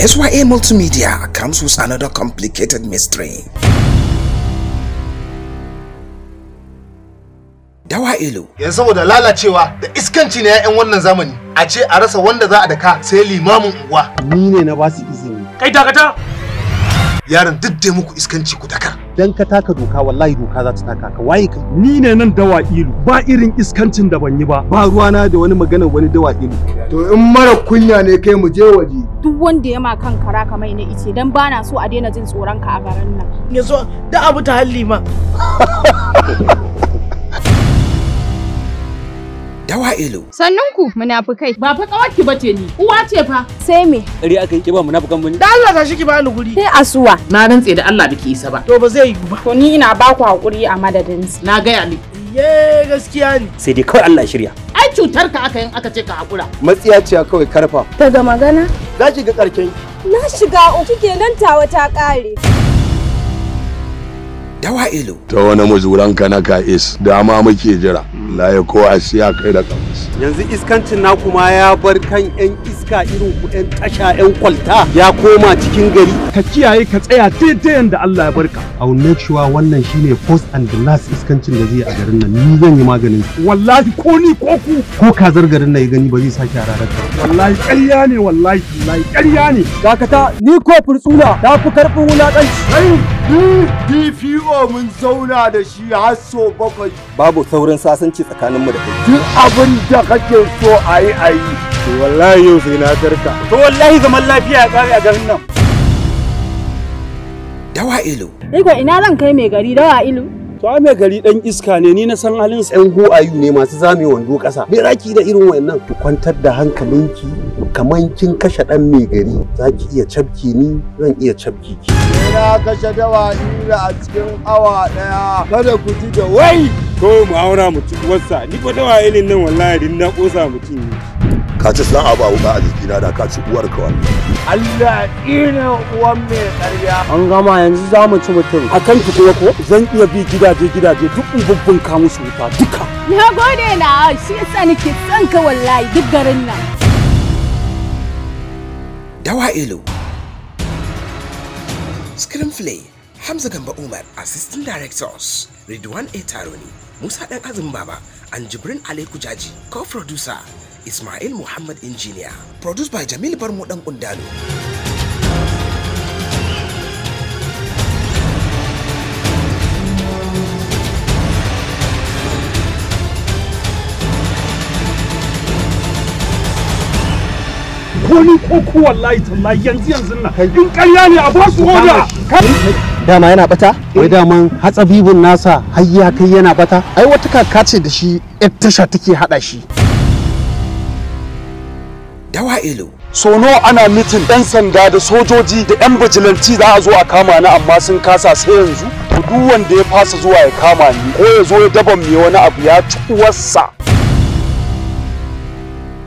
SYA Multimedia comes with another complicated mystery. Dawa Ilu. yanzu saboda lalacewa da iskanci na 'ya'yan wannan zamani a ce a rasa wanda za a daka sai limamin unguwa. Ni ne na ba su izini. Kai dakata! Yaron duk da muku iskanci ku daka. Dan ka taka doka wallahi doka za ta taka ka. Waye kai? Ni ne nan dawa ilu ba irin iskancin da ban yi ba. Ba ruwana da wani magana wani dawa ilu To in mara kunya ne kai mu je waje. Duk wanda ya ma kan kara ka mai na ice dan bana so a daina jin tsoron ka a garin nan ya so da abu ta halli ma Dawa Ilu. sannunku munafukai Ba fa kawarki bace ni, uwa ce fa. sai me Ƙari aka yi kiba munafukan ba ne. da Allah ta shi ki bani guri sai asuwa Na rantse da Allah biki isa ba. to ba zai yi ba to ni ina ba ku haƙuri a madadin Na gaya ni. ye gaskiya ne Sai dai kawai Allah ya shirya. Ai cutar ka aka yin aka ce ka hakura. matsiya ce kawai karfa. Daga magana? Za ki ga karken na shiga uku kenan tawa ta kare Dawa Ilu. ta wani muzuranka na ka'is dama muke jira. Laye ko a siya kai da kamus yanzu iskancin na kuma ya bar kan yan iska irin ku yan tasha yan kwalta ya koma cikin gari. Ka kiyaye ka tsaya daidai yanda Allah ya barka. I will make sure wannan shine first and the last iskancin da zai a garin nan. Ni zan yi maganin wallahi ko ni ko ku. Ko kazar garin nan ya gani ba zai sake hararar ka wallahi ƙarya ne wallahi wallahi ƙarya ne. Dakata ni ko furtsuna na fi ƙarfin wulaƙanci. DPO mun zauna da shi har so bakwai. babu saurin sasanci. Tsakaninmu da kai Duk abin da kake so a yi a yi. wallahi yau sai na kar ka to wallahi zaman lafiya ya kare a garin nan Dawa Ilu. Iko ina zan kai mai gari dawa ilu To ai mai gari dan iska ne ni na san halin sa. Yan ayu ne masu zame wando ƙasa. Me raki da irin wayannan? Ki kwantar da hankalinki kaman kin kashe dan mai gari. Za ki iya cafki ni zan iya cafki ki. Na kashe dawa ila a cikin awa ɗaya. Kada ku ji da wai. Ko mu aura mu ci uwarsa. Ni fa dawa ilin nan wallahi din na kosa mutum ne. ka ci san abu a wuka a jikina da ka ci uwar ka wannan Allah ina uwan mai ƙarya. An gama yanzu za mu ci mutum. A kan ki kuma ko zan iya bi gidaje gidaje duk in bubbunka musu wuta duka. na gode na shi yasa nake son ka wallahi duk garin nan Dawa Ilu. Screenplay Hamza Gamba Umar, Assistant Directors, Ridwan A. Taroni, Musa Dan Azum Baba, and Jibrin Ali Kujaji, Co-Producer, Ismail Muhammad Engineer. Produced by Jamil Barmu Dan Undalo. Ko ni ko ku wallahi tallahi yanzu yanzu nan in ƙarya ne a ba su oda Dama yana bata? Wai daman hatsabibin nasa har ya kai yana bata? Ai wata kaka ce da shi yar tasha take haɗa shi. Dawa Ilu. sono ana mitin ɗan sanda da sojoji da 'yan bijilanci za a zo a kama ni amma sun kasa sai yanzu to duk wanda ya fasa zuwa ya kama ni ko ya zo ya daban me wani abu ya ci uwarsa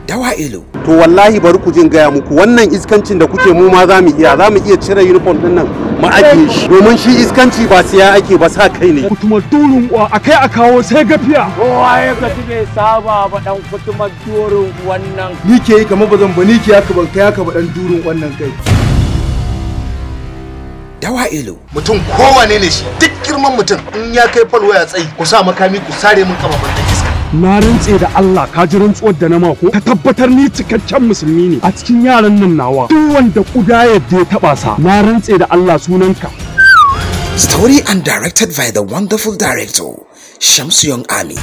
Dawa Ilu. To wallahi bari ku jin gaya muku wannan iskancin da kuke mu ma za mu iya za mu iya cire uniform ɗin nan mu ajiye shi domin shi iskanci ba siya ake ba sa kai ne. kutuma durin uwa akai a kawo sai gafiya Kowa ya gaji bai saba ba ɗan kutumar dorin wannan. ni ke yi kamar bazan ba ni ke haka ban kai haka ba dan durin wannan kai Dawa Ilu. mutum kowane ne shi duk girman mutum in ya kai falwaya tsayi ku sa makami ku sare min kama da iska na rantse da Allah ka ji rantsuwar da na mako ka tabbatar ni cikakken musulmi ne a cikin yaran nan nawa. Duk wanda kuda yadda ya taba sa. Na rantse da Allah sunanka. Story and directed by the wonderful director, Shamsu Young Ami.